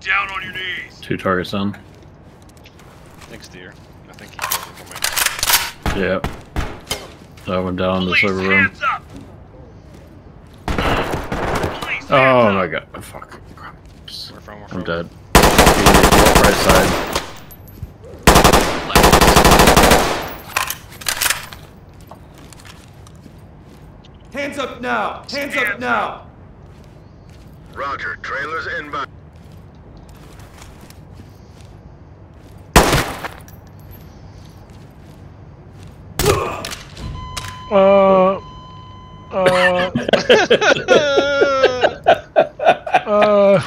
down on your knees. Two targets down. Thanks, dear. I think he killed it for me. Yeah. That one down in the Police, server room. hands up. Police, oh hands Oh my god. Oh, fuck. Where from? Where I'm dead. Right side. Hands up now! Hands up now! Roger, trailers inbound. Uh. Uh. uh.